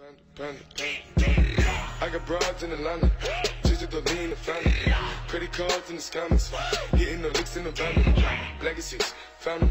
Panda, panda, panda. I got broads in Atlanta, just to lean the family. Credit cards in the scammers, hitting the licks in the van. Legacies, found